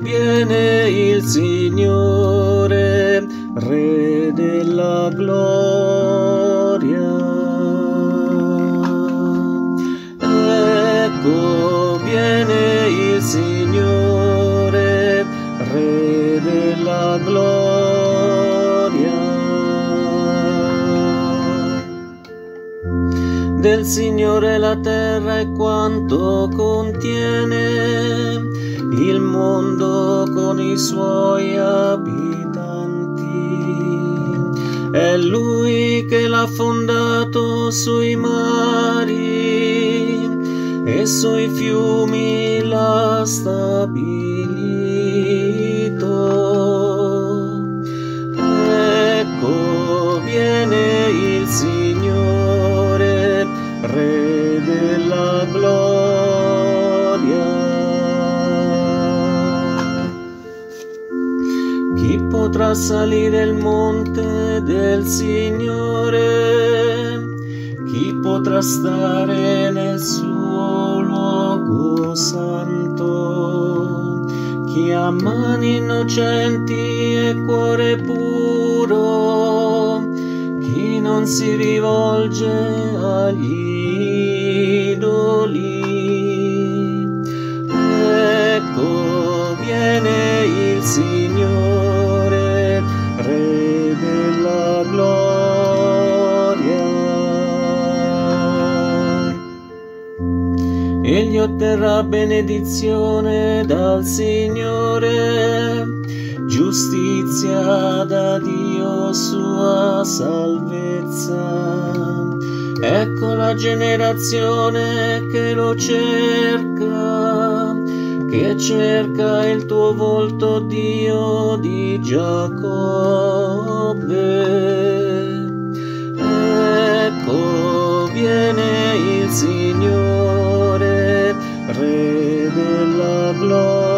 Viene il Signore, Re della gloria. Ecco viene il Signore, Re della gloria. Del Signore la terra e quanto contiene, suoi abitanti. È Lui che l'ha fondato sui mari e sui fiumi l'ha stabilito. Potrà salire il monte del Signore? Chi potrà stare nel suo luogo santo? Chi ha mani innocenti e cuore puro? Chi non si rivolge agli idoli? Egli otterrà benedizione dal Signore, giustizia da Dio sua salvezza. Ecco la generazione che lo cerca, che cerca il tuo volto, Dio di Giacobbe. Rey de la gloria.